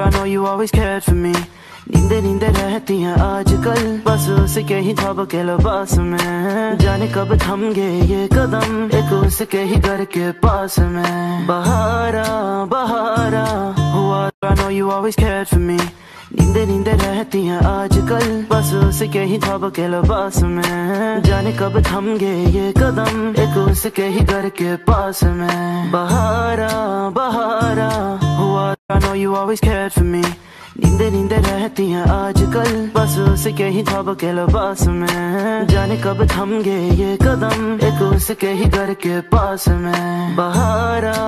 I know you always cared for me. नींदे नींदे रहती हैं आजकल। बस उसके ही ख्वाब के लबास में। जाने कब थम गए ये कदम। एक उसके ही घर के पास में। बहारा बहारा। हुआ, I know you always cared for me. नींदे नींदे रहती हैं आजकल। बस उसके ही ख्वाब के लबास में। जाने कब थम गए ये कदम। एक उसके ही घर के पास में। बहारा बहारा। Know you always cared for me. नींदे नींदे रहती हैं आजकल। बस उसके ही ख्वाब के लबास में। जाने कब थम गए ये कदम। एक उसके ही घर के पास में। बहारा